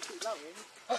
thử lẩu ấy.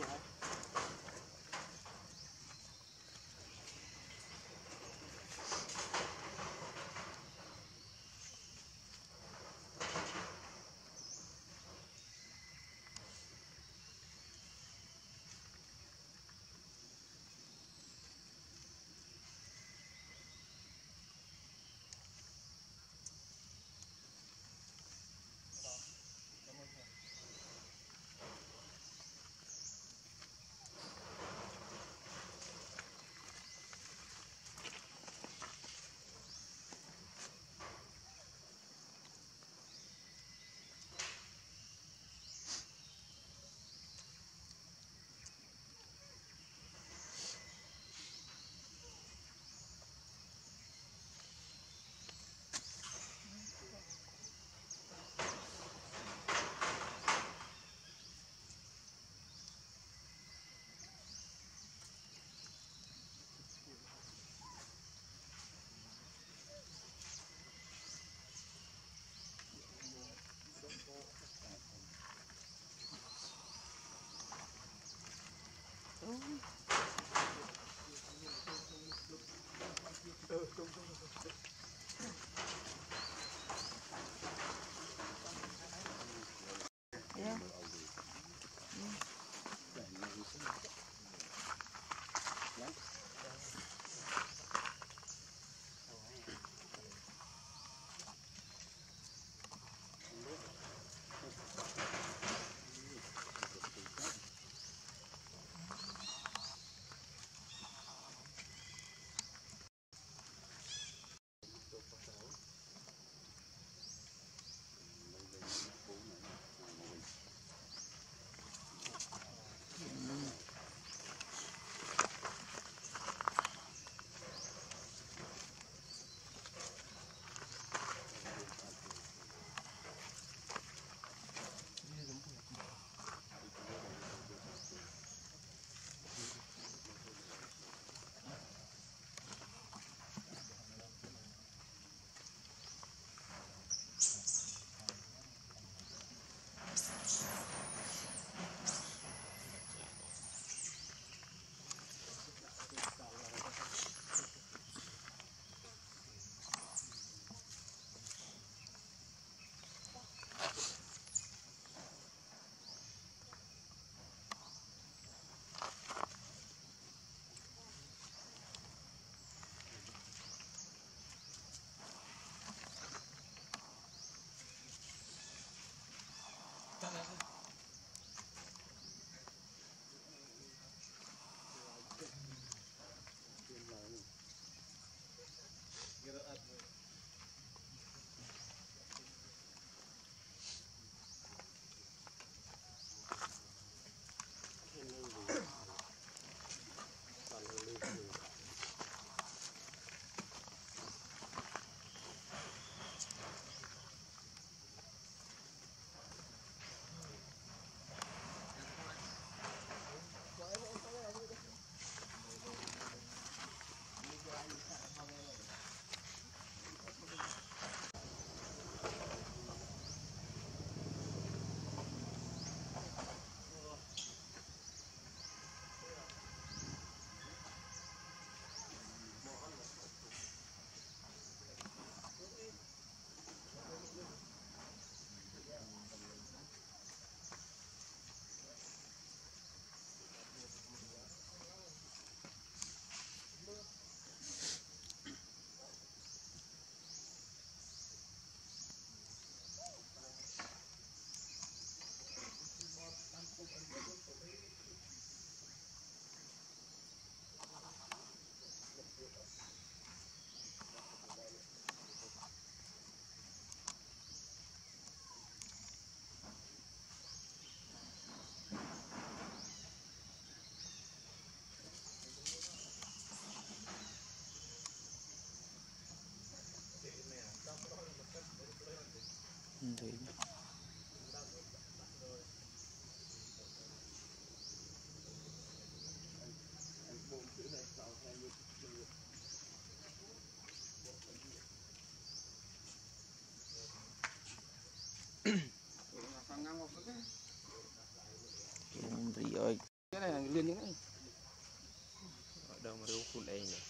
ridiculous. lên những cái đâu mà đâu phun đây nhỉ?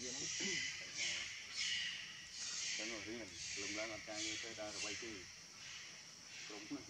វាហ្នឹងចឹងរៀនលំឡើងអត់ការងារទៅដល់អ្វីទេក្រុមហ្នឹង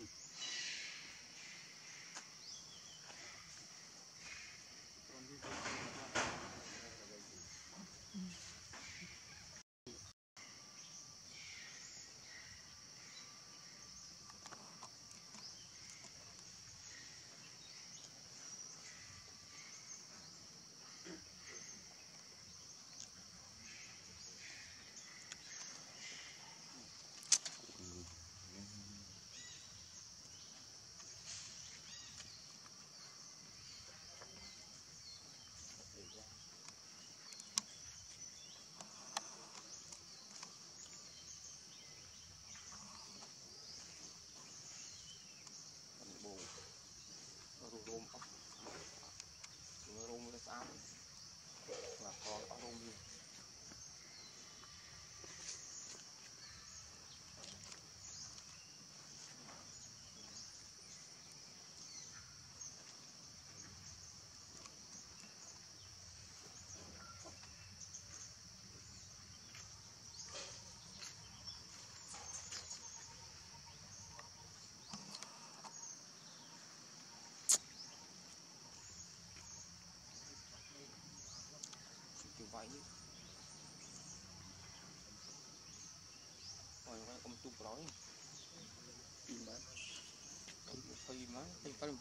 មកទី7 8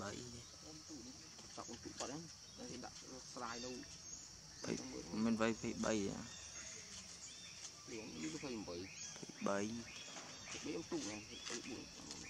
បីចប់ទូបាត់ហ្នឹងគេដាក់ស្រាយនៅមិនវៃ23អាលៀង28 23 3ទូហ្នឹង24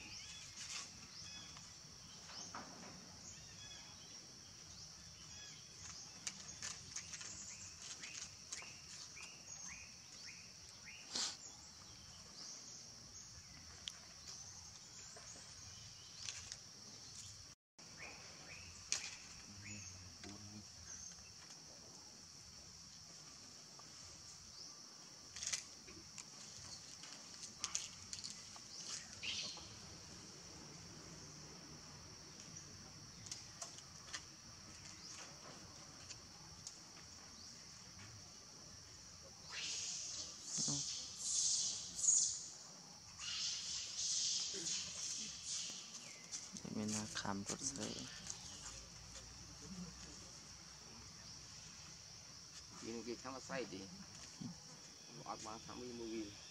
ណាខំរត់ស្រីយើងនិយាយខំអត់ស្រីទេអត់បានខំមួយមួយ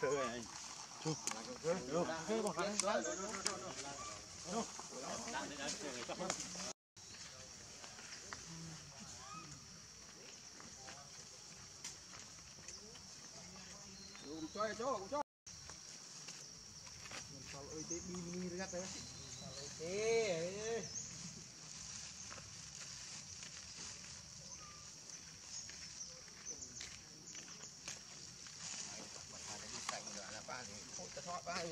Thank you.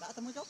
đã tao mới chốc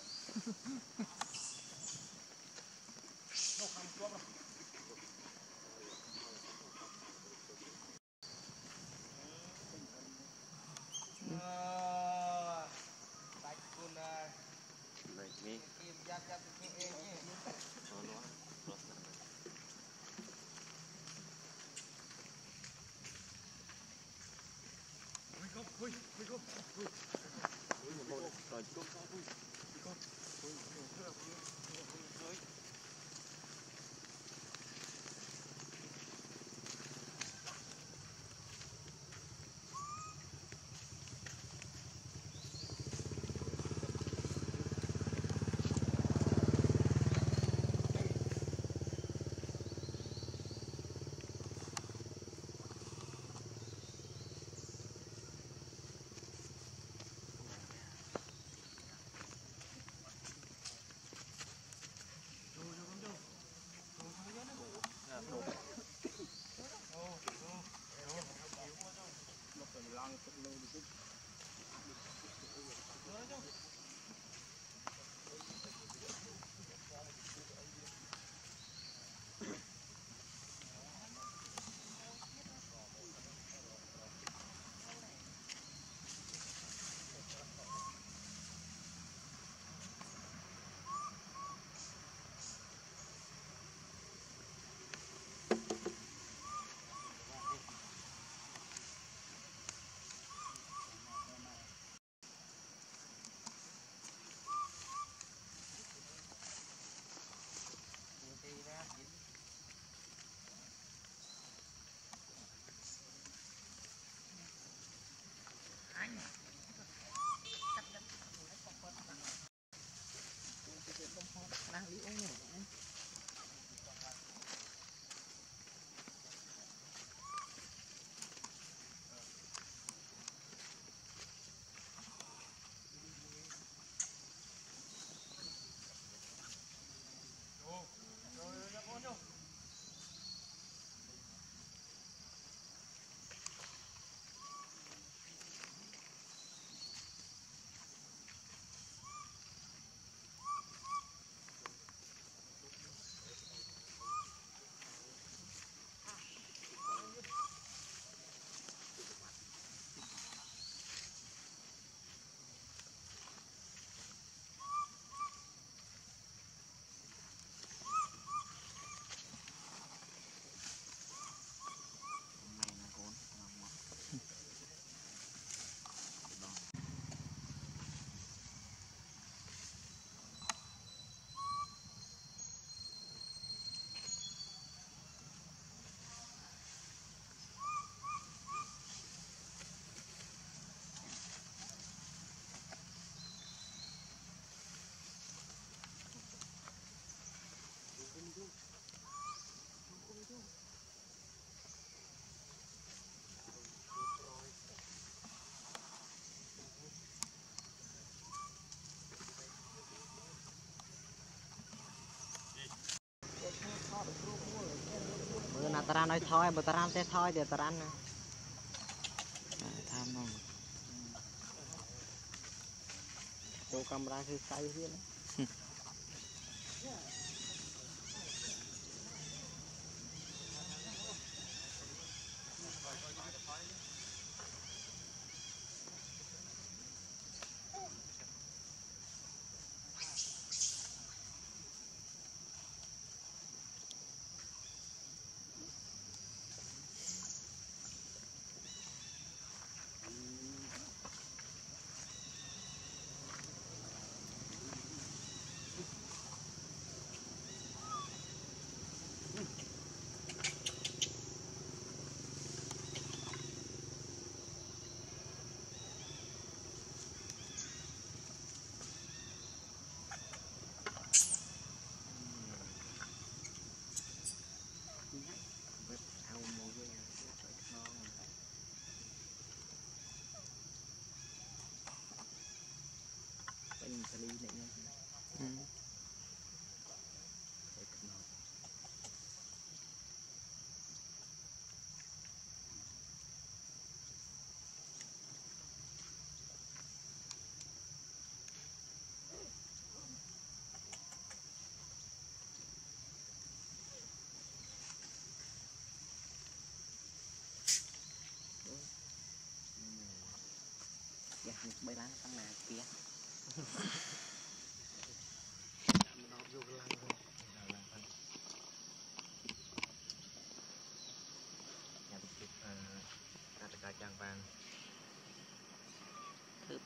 តារានឲ្យថយបើតារានទេថយទេតារានណាតាមនោះចូលកាមេរ៉ាគឺស្អីទៀតណា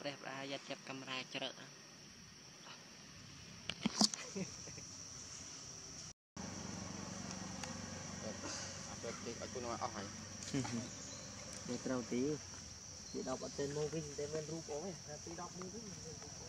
ញ៉ាំទឹកអឺកាតកាចាំងបានធ្វើប្រេះប្រាយ៉ាត់ចាប់កាមេរ៉ាច្រើអាទៅទេឲ្យគុណមកអស់ហើយនេះត្រូវទីទី10អត់ទៅមកវិញតែមានរូបអស់ទេទី10មកវិញមក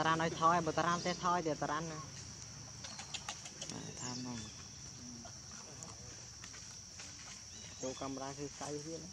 តារានឲ្យថយបើតារានទេថយទេតារានណាតាមនោះចូលកាមេរ៉ាគឺស្អីទៀតណា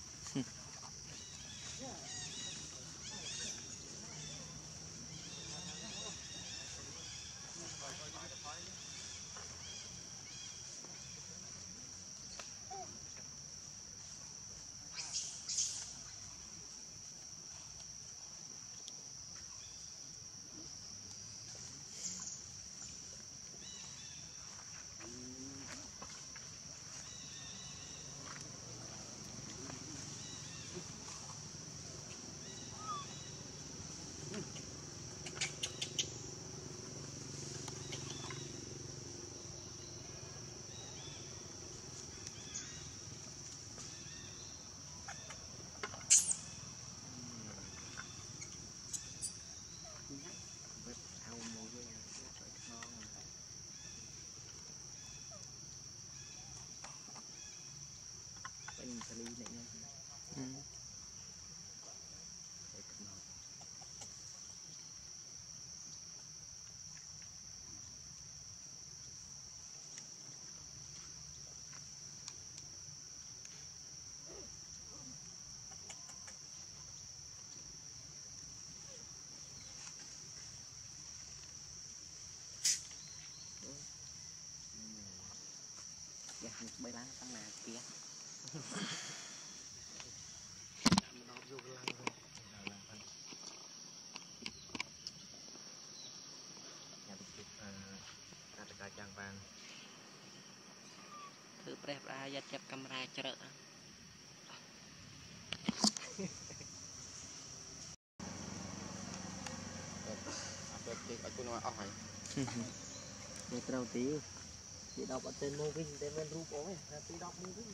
សមាធិតាមដបយកឡើងវិញឡើងវិញញ៉ាំពីអឺកាត់កាយ៉ាងបានធ្វើព្រះប្រអាយ័តចាប់កាមេរ៉ាជ្រើកអាពេលគេអត់គុណអស់ហើយមិនត្រូវទី Chị đọc ở tên mô vinh, tên bên rú bố này là tí đọc mô vinh.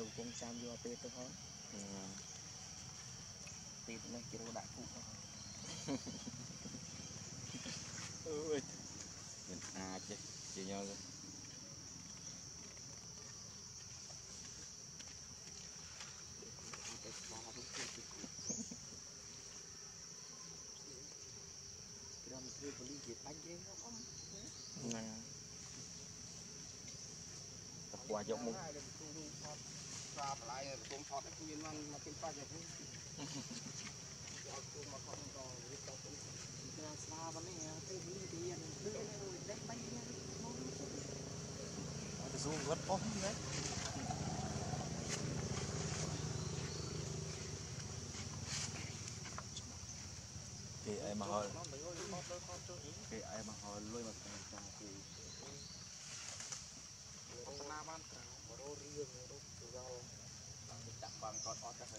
គង់ចាំយកពេលទៅហត់ទីនេះគេរកដាក់គូ ơi mình à chứ chị nhau rồi ទៅស្វាទៅគូទៅគូក្រុមធ្វើប៉ូលីសគេបាញ់យើងអម nè tập quà dọc một ស្រាបឡាយកំពុងថតឲ្យមានបានមកពេញបាច់ហ្នឹងយកទូមកថតទៅវាទៅទៅ ទៅស្វាប៉ុណ្នេះទៅលីទីយ៉ាងទៅដេកបាញ់យ៉ាងមក cái xuống rất ốm đấy thì ai mà hỏi មកទៅមកទៅខំជួយ thì ai mà hỏi lui mà thành ra thì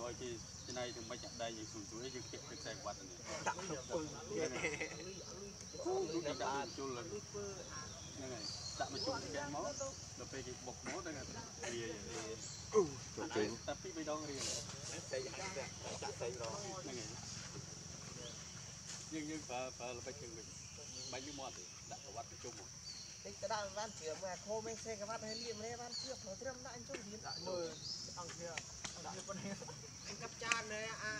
là តែតែតែដល់វាតែថាគេកាយយើងដល់ចាក់តិចយើងនេះអូលិ ចាប់បាច់មួយយើងមកឲ្យក្រោយយើងនេះណាយើងឲ្យគេច្នៃទាំងបាច់ចាក់ដៃយើងស្រួលស្រួលយើងពាក់ទឹកខ្សែបាត់នេះ ដាក់ទៅពឹងគេ យើងដាក់ជុលហ្នឹងហើយដាក់មកជុលពាក់មកដល់ពេលគេបុកមកដល់វា chỗ chính តែពីរបីដងរៀង តែយ៉ាងនេះចាក់ស្អីរង ហ្នឹងហើយយើងយើងប្រើប្រើល្បិចជើងវិញបាច់យើងមកទេដាក់ប្រវត្តិជុំមក តិចទៅដល់បានជឿមកខោមេសេកវ៉ាត់ឲ្យលៀមនេះបានជឿព្រោះត្រឹមដាក់អញ្ចឹងរៀនដាក់មើលអង្គគ្នាដាក់នេះប៉ុណ្ណេះអញកាប់ ចាននេះអា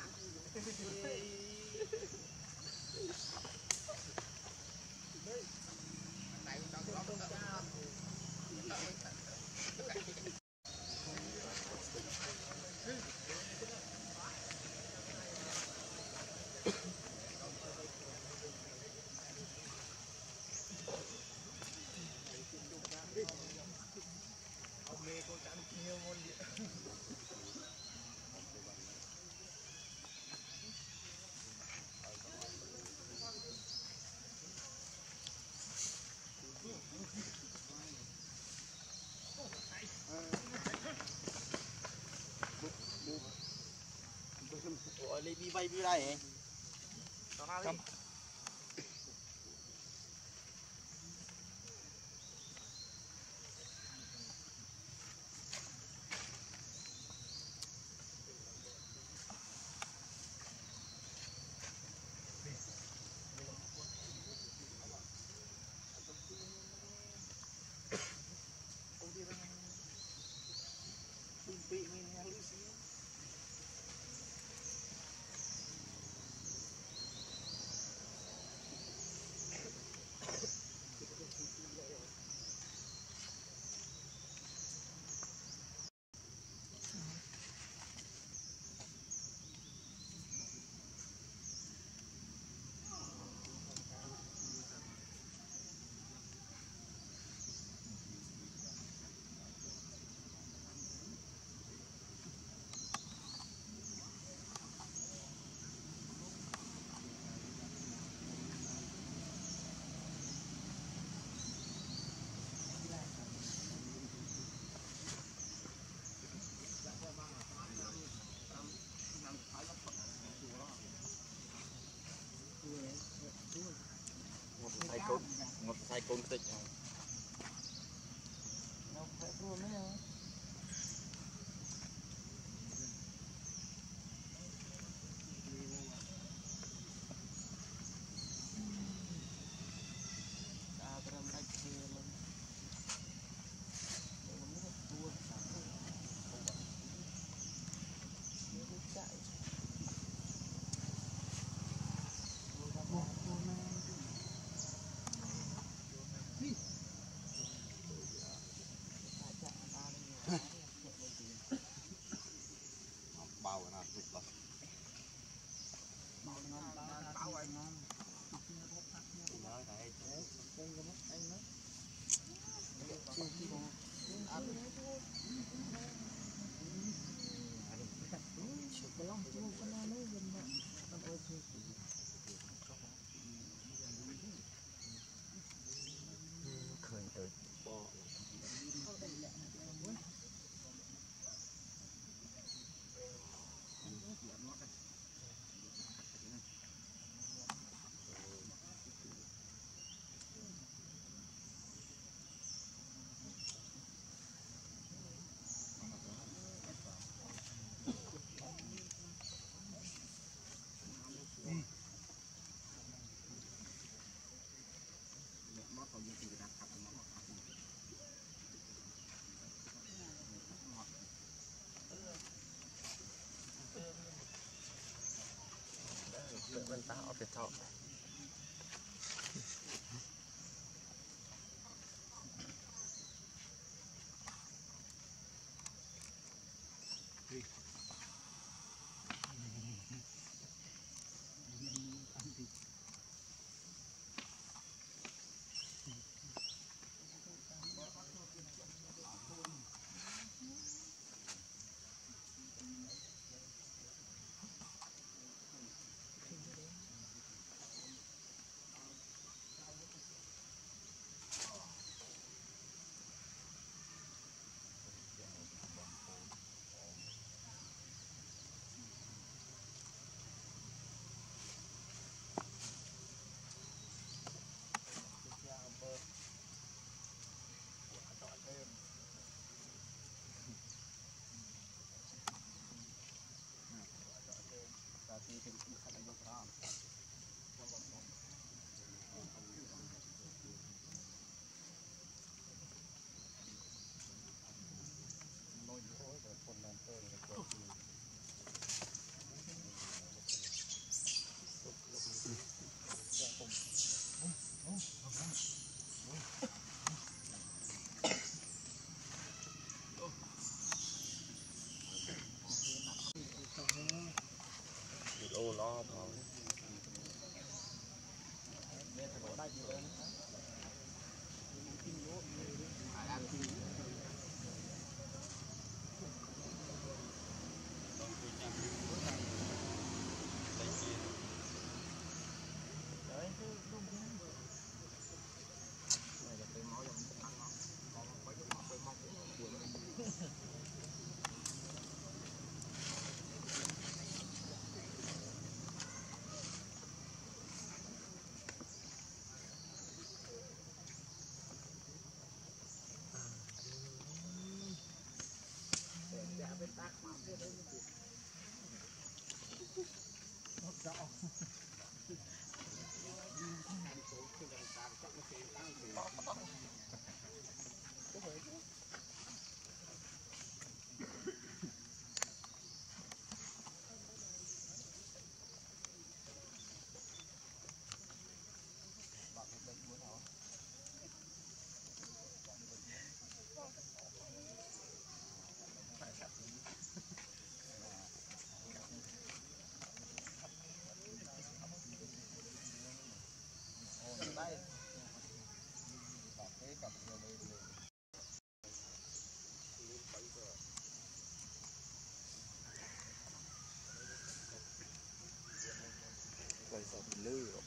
ủa đi đi vay đi đây តោះ cosechar. Bên tao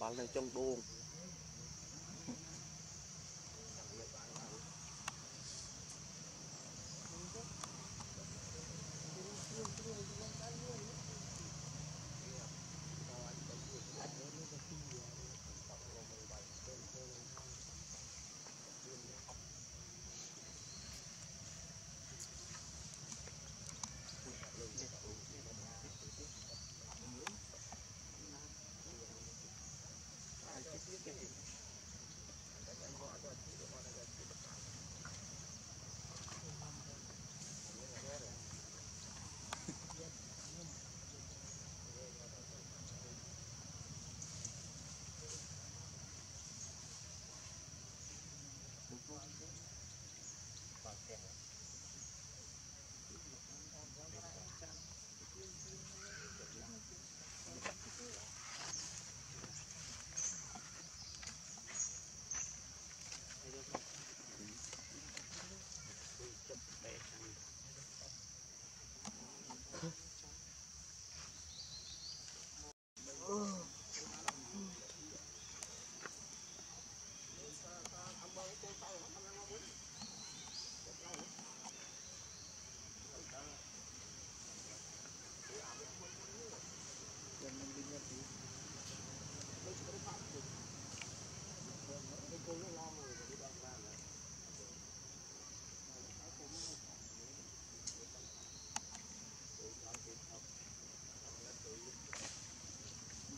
ល់នៅចុងដួង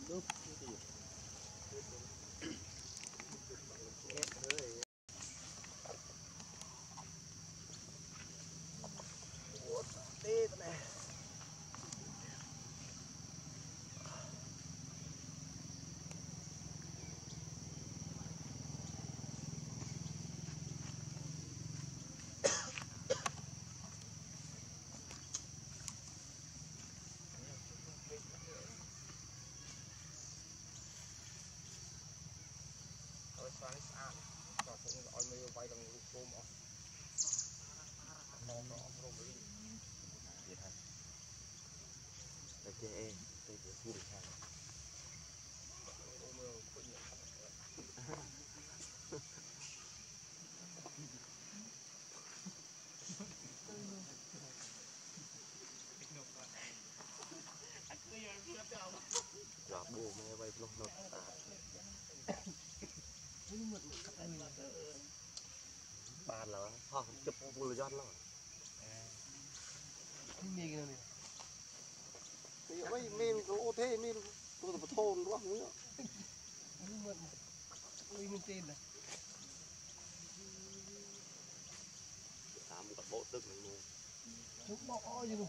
Nope. បាយឡើងរូបគោមអស់មកដល់ tin này. Tám cả bộ tức này luôn. Chúng bỏ gì luôn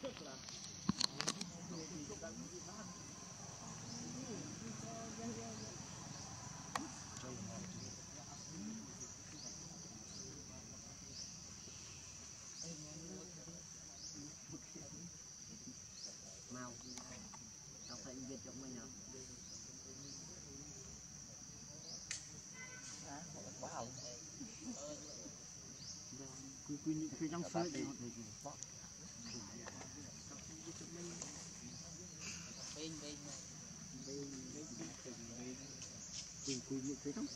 mau tao phải việt trong mình nào Wow. quy quy những cái trong suối để quy quy những cái trong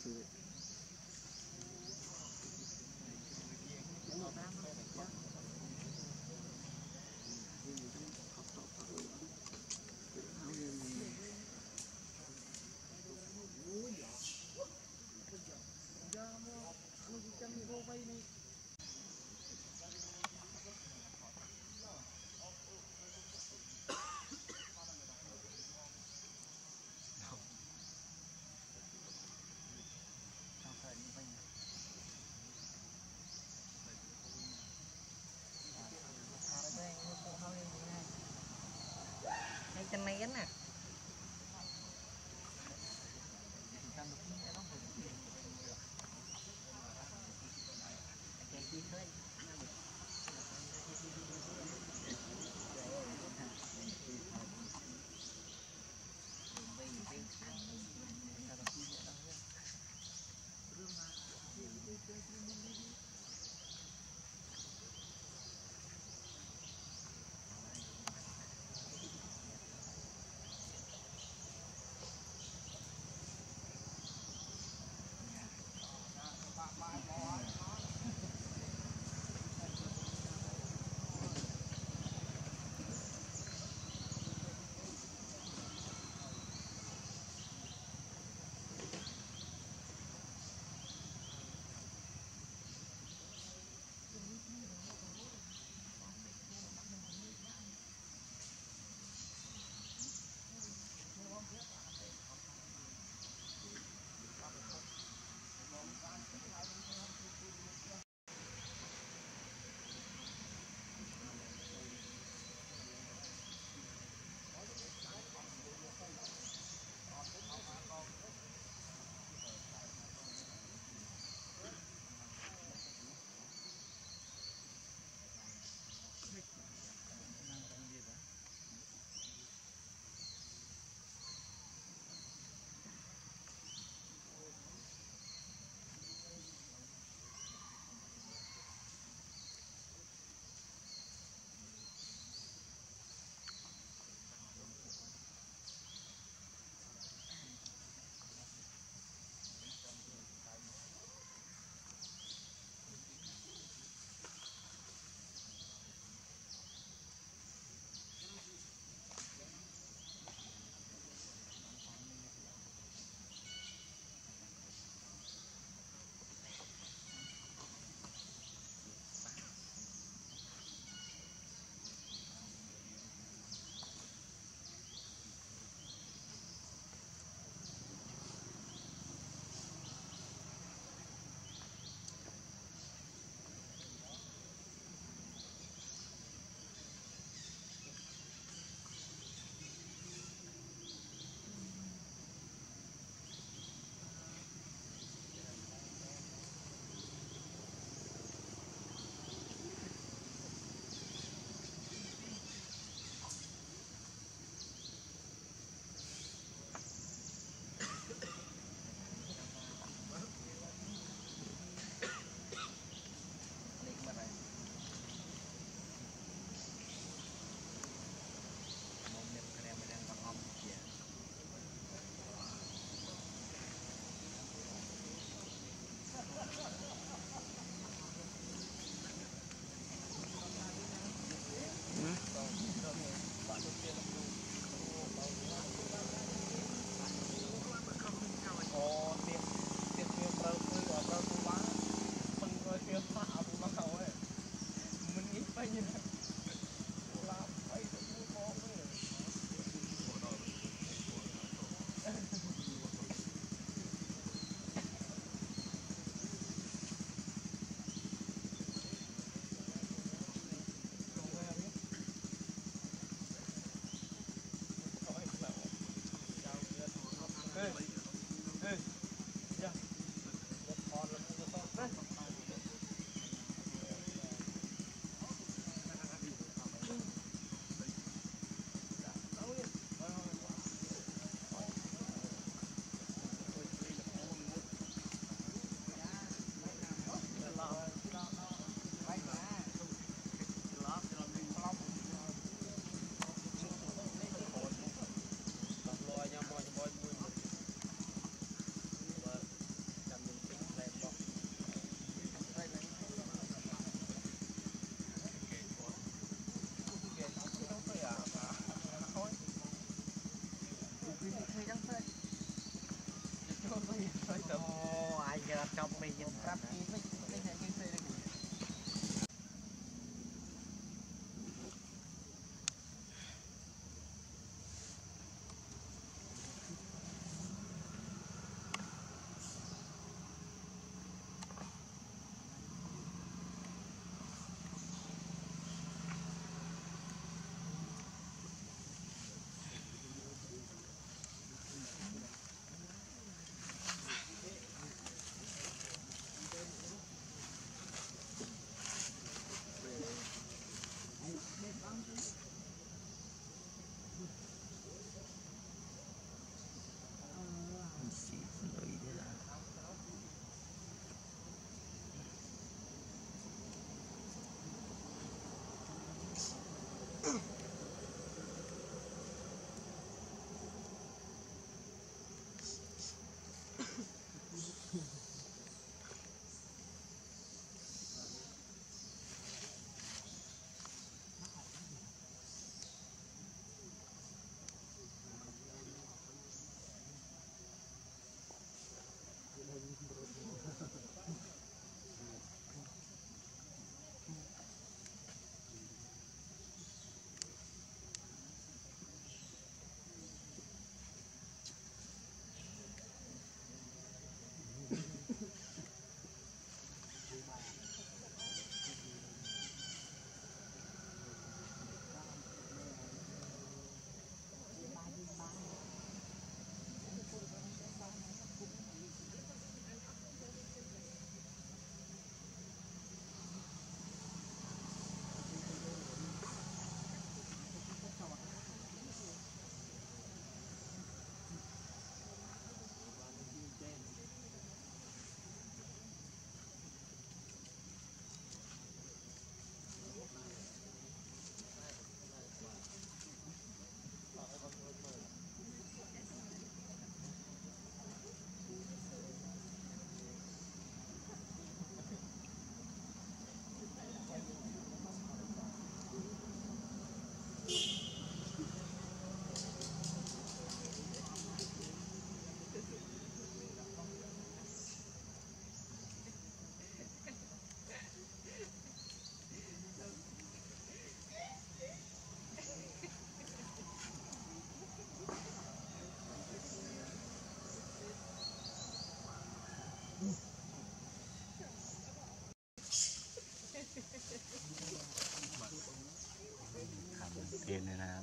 tiền này. Là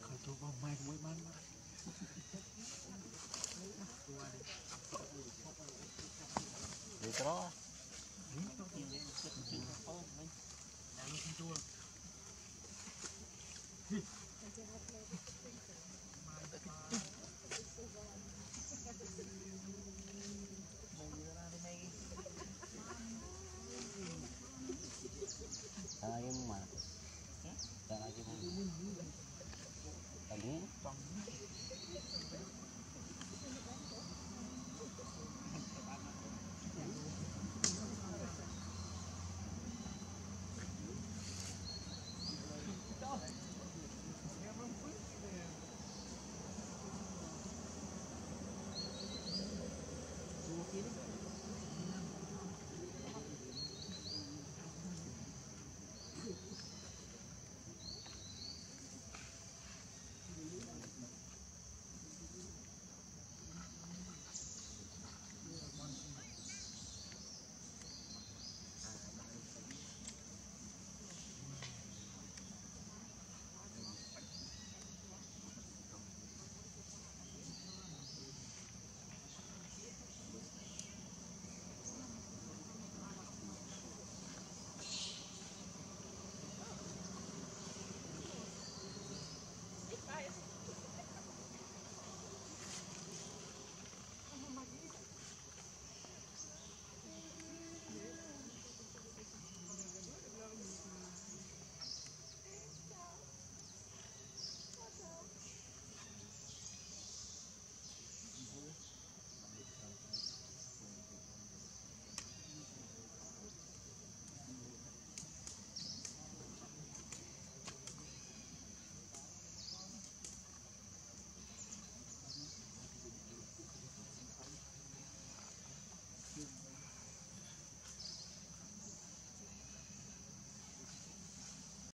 không tôi Hãy subscribe cho kênh Ghiền Mì Gõ Để không bỏ lỡ những video hấp dẫn Tak